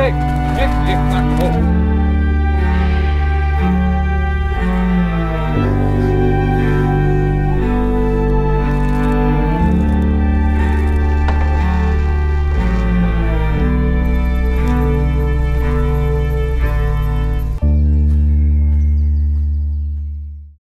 Direkt, direkt nach oben.